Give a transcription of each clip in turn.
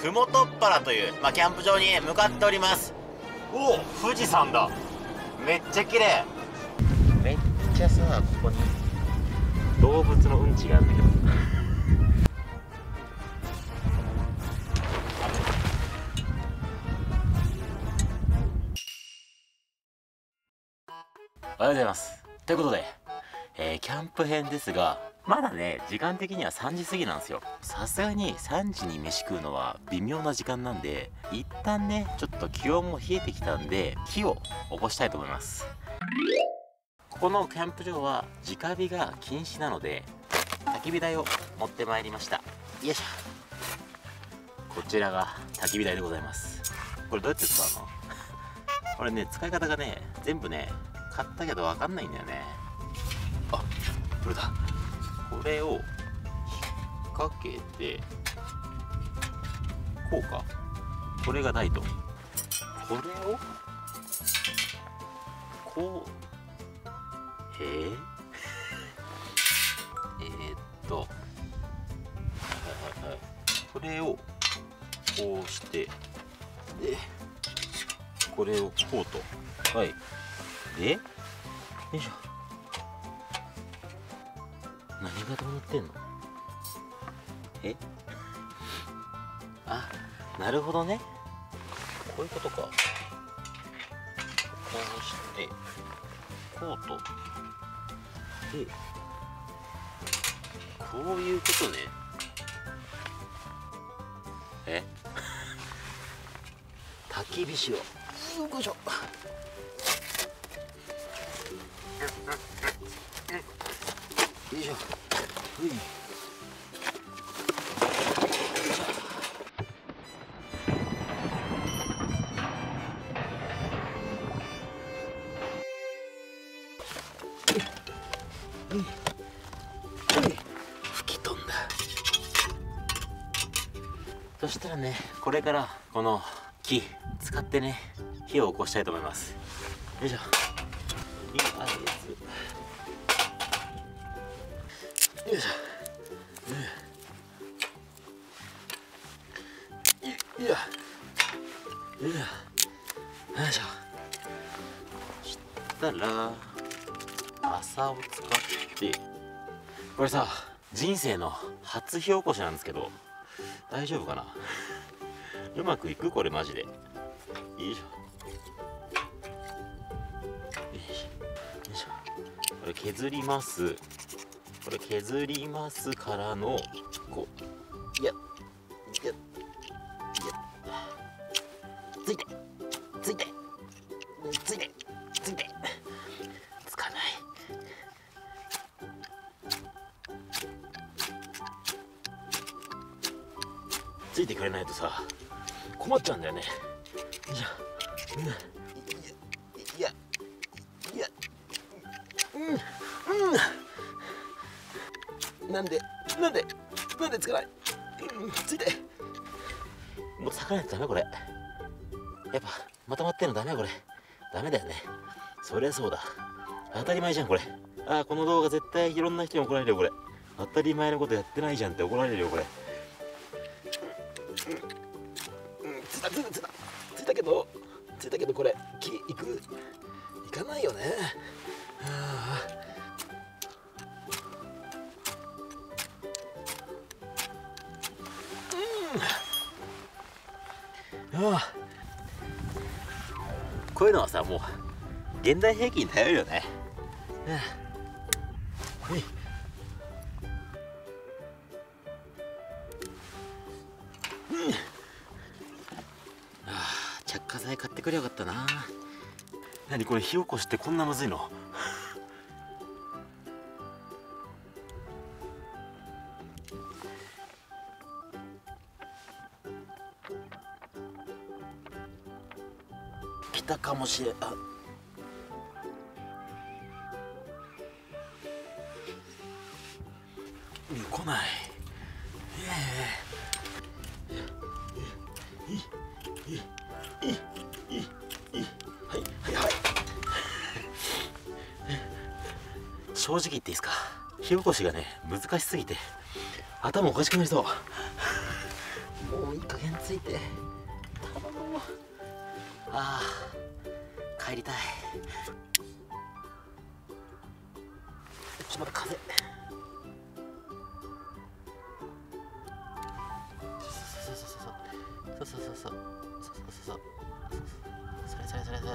ふもとっぱらという、まあ、キャンプ場に向かっております。おお富士山だ。めっちゃ綺麗。めっちゃさここに。動物のうんちがあるんだけど。おはようございます。ということで、えー、キャンプ編ですがまだね時間的には3時過ぎなんですよ。さすがに3時に飯食うのは微妙な時間なんで一旦ねちょっと気温も冷えてきたんで火を起こしたいと思います。ここのキャンプ場は直火が禁止なので焚き火台を持ってまいりました。よいしょ。こちらが焚き火台でございます。これどうやって使うの？これね使い方がね全部ね買ったけど分かんないんだよね。あこれだ。これを引っ掛けてこうか。これが台と。これを？こう？え。ー、えー、っと。はいはいはい。これをこうして。でこれをこうと。はい。で？よいしょ何がどうなってんの？え？あなるほどね。こういうことか。こうしてこうと。でこういうことね。え？焚き火しよう。よいしょ。よよいしょ吹き飛んだ。そしたらねこれからこの木使ってね火を起こしたいと思います。よいしょ。いいよいしょ、うん、いいやいやよいしょ。したら朝を使ってこれさ人生の初火起こしなんですけど大丈夫かなうまくいくこれマジでよいしょ。よいしょ。これ削りますこれ削りますからのこういやいやいやついてついてついてついて。つかない。ついてくれないとさ困っちゃうんだよね。いやうん。なんでなんでなんでつかない、うん、ついて。もう咲かないとダメこれ。やっぱまとまってんのダメこれ。ダメだよね。そりゃそうだ。当たり前じゃんこれ。ああこの動画絶対いろんな人に怒られるよこれ。当たり前のことやってないじゃんって怒られるよこれ。ついたついたついたついたけどついたけどこれ木いくいかないよね。はあああ。こういうのはさもう現代兵器に頼るよね、うん、あ着火剤買ってくれよかったな。何これ火起こしってこんなむずいの？たかもしれあ来ないはいはいはい正直言っていいですか火起こしがね難しすぎて頭おかしくなりそうもういい加減ついて頼むああ帰りたい。ちょっと待って風。そうそうそうそうそうそうそうそうそうそうそうそれそれそれそれ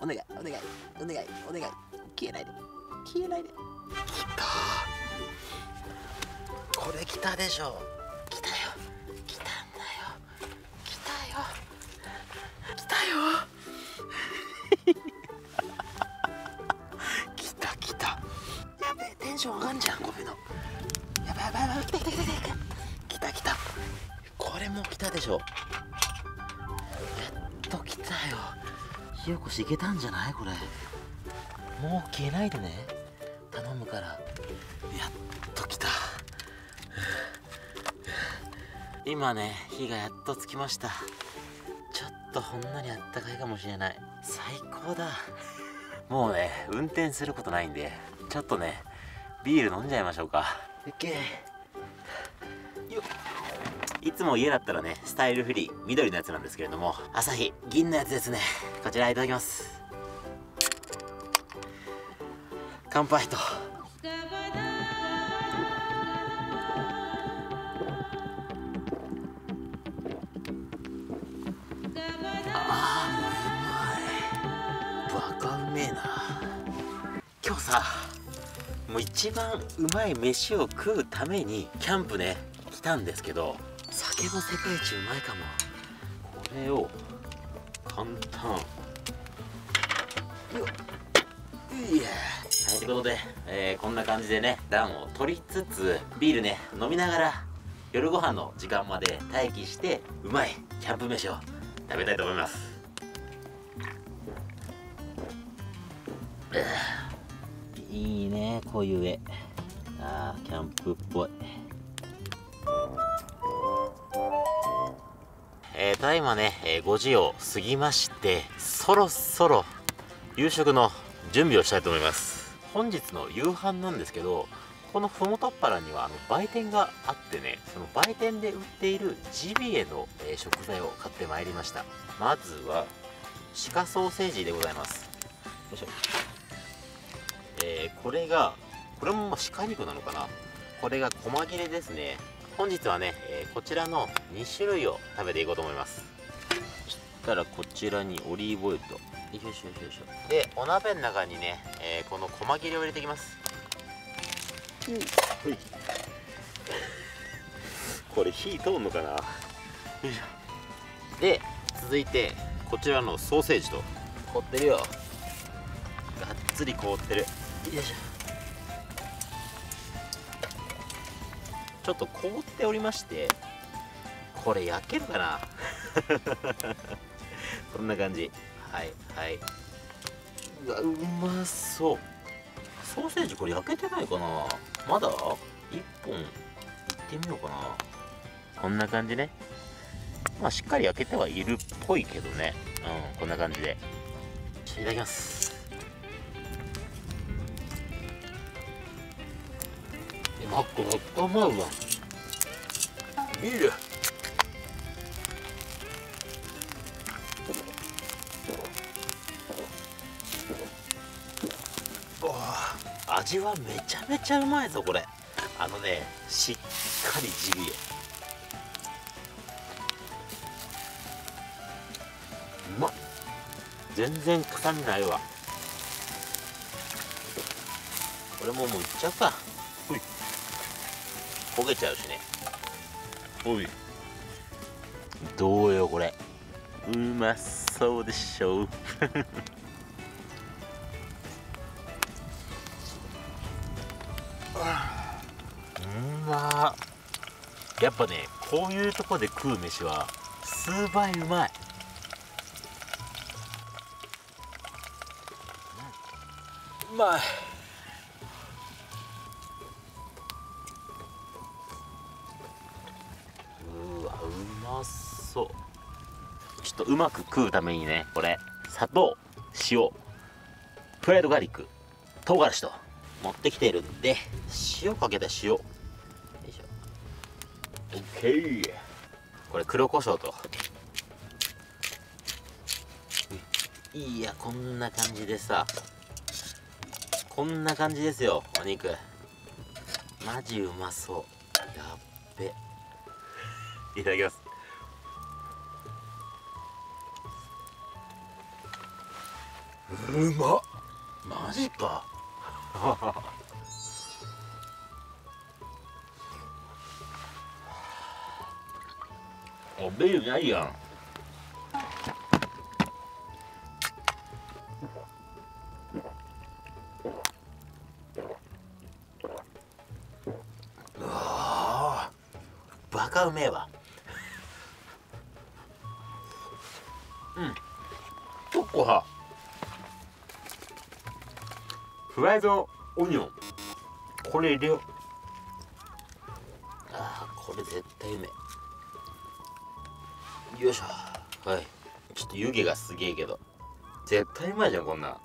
お願いお願いお願いお願い消えないで消えないで来たこれ来たでしょ 来た来た。やべえテンション上がんじゃんこういうの。やばいやばいやばい。来た来た来た来た来た。来たこれも来たでしょ。やっと来たよ。ひよこしいけたんじゃない？これ。もう消えないでね。頼むから。やっと来た。今ね火がやっとつきました。とほんのりあったかいかもしれない。最高だ。もうね運転することないんでちょっとねビール飲んじゃいましょうか。いけ。よっ。いつも家だったらねスタイルフリー緑のやつなんですけれども朝日銀のやつですね。こちらいただきます。乾杯と今日さもう一番うまい飯を食うためにキャンプね来たんですけど酒も世界一うまいかも。これを簡単。よっ。いや。はい。ということで、えーこんな感じでね暖を取りつつビールね飲みながら夜ご飯の時間まで待機してうまいキャンプ飯を食べたいと思います。いいねこういう絵。あーキャンプっぽい。えー、ただいまね、えー5時を過ぎましてそろそろ夕食の準備をしたいと思います。本日の夕飯なんですけどこのふもとっぱらにはあの売店があってねその売店で売っているジビエの、えー食材を買ってまいりました。まずは鹿ソーセージでございます。よいしょ。えーこれがこれもまあ鹿肉なのかな？これが細切れですね。本日はね、えーこちらの2種類を食べていこうと思います。そしたらこちらにオリーブオイルと。よいしょよいしょよいしょ。でお鍋の中にね、えーこの細切れを入れていきます。ほい。これ火通んのかな？よいしょ。で続いてこちらのソーセージと。凍ってるよ。がっつり凍ってる。よいしょ。ちょっと凍っておりましてこれ焼けるかな？こんな感じ。はいはい。うわうまそう。ソーセージこれ焼けてないかな？まだ？1本。いってみようかな。こんな感じね。まあしっかり焼けてはいるっぽいけどね。うんこんな感じで。いただきますえマックめっちゃうまいわビールお味はめちゃめちゃうまいぞこれ。あのねしっかりジビエ。うまっ。全然臭みないわ。これももういっちゃうか。焦げちゃうしね。おい。どうよこれ。うまそうでしょう。うまやっぱねこういうとこで食う飯は数倍うまい。うんうまいとうまく食うためにねこれ砂糖塩フライドガーリック唐辛子と持ってきてるんで塩かけた塩。よいオッケーこれ黒胡椒と。いやこんな感じでさ。こんな感じですよお肉。マジうまそう。やっべ。いただきますうまっ。マジか。おビールないやん。バカうめえわフライドオニオン。これ入れよう。あーこれ絶対うめえ。よいしょ。はい。ちょっと湯気がすげえけど。絶対うまいじゃんこんなん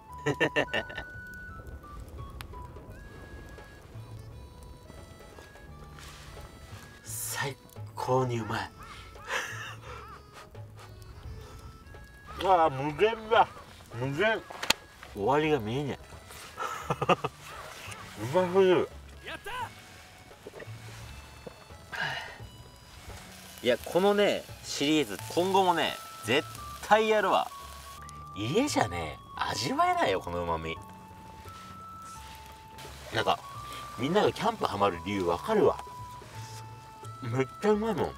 最高にうまい。ああ無限だ。無限。終わりが見えないうますぎる。いやこのねシリーズ今後もね絶対やるわ。家じゃね味わえないよこのうまみなんかみんながキャンプハマる理由わかるわ。めっちゃうまいもん。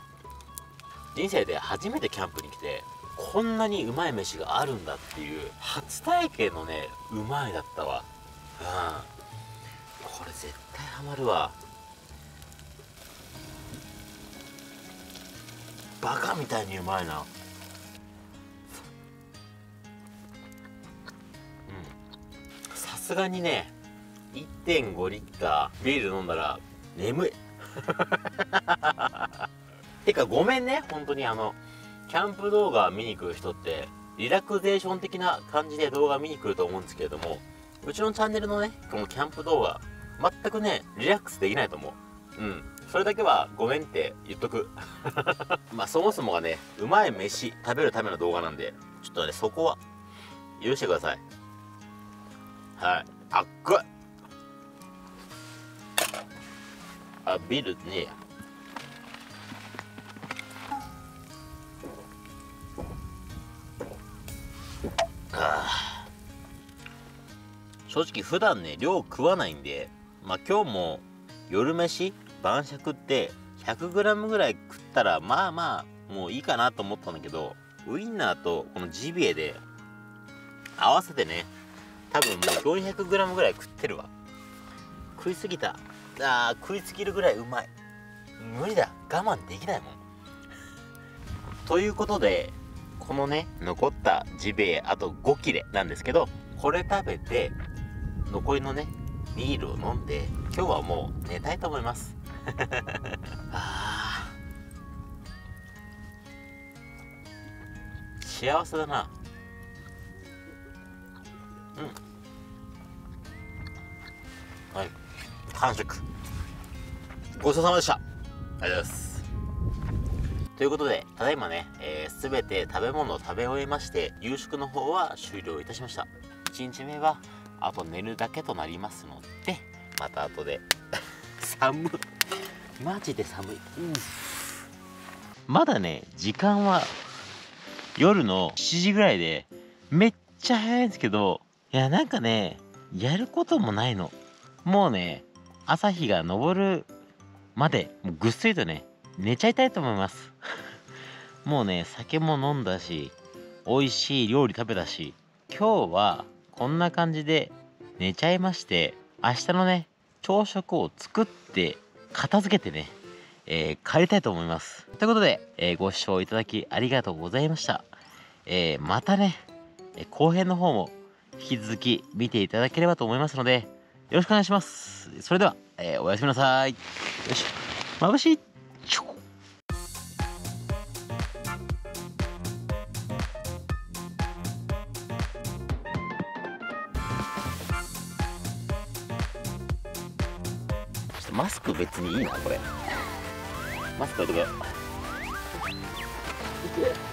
人生で初めてキャンプに来てこんなにうまい飯があるんだっていう初体験のねうまいだったわ。これ絶対ハマるわ。バカみたいにうまいな。さすがにね1.5リッタービール飲んだら眠い。てかごめんね。本当にあのキャンプ動画見に来る人ってリラクゼーション的な感じで動画見に来ると思うんですけれどもうちのチャンネルのねこのキャンプ動画全くねリラックスできないと思う。うん。それだけはごめんって言っとく。まあそもそもがねうまい飯食べるための動画なんでちょっとねそこは許してください。はい。あっくい。あビールねえや。あ正直普段ね量食わないんでまあ今日も夜飯晩酌って 100g ぐらい食ったらまあまあもういいかなと思ったんだけどウインナーとこのジビエで合わせてね多分もう 400g ぐらい食ってるわ。食いすぎた。あー食いすぎるぐらいうまい。無理だ。我慢できないもん。ということでこのね残ったジビエあと5切れなんですけどこれ食べて残りのねビールを飲んで今日はもう寝たいと思います。幸せだな。うん。はい。完食。ごちそうさまでした。ありがとうございます。ということで、ただいまね、す、え、べ、て食べ物を食べ終えまして、夕食の方は終了いたしました。1日目は、あと寝るだけとなりますので、また後で。寒い。マジで寒い。うん。まだね、時間は夜の7時ぐらいで、めっちゃ早いんですけど、いや、なんかね、やることもないの。もうね、朝日が昇るまで、もうぐっすりとね、寝ちゃいたいと思います もうね酒も飲んだし美味しい料理食べたし今日はこんな感じで寝ちゃいまして明日のね朝食を作って片付けてね、えー、帰りたいと思います。ということで、えー、ご視聴いただきありがとうございました、えー、またね後編の方も引き続き見ていただければと思いますのでよろしくお願いします。それでは、えおやすみなさい。よし。まぶしい。マスク別にいいなこれ。マスク置いとくよいけよいしょ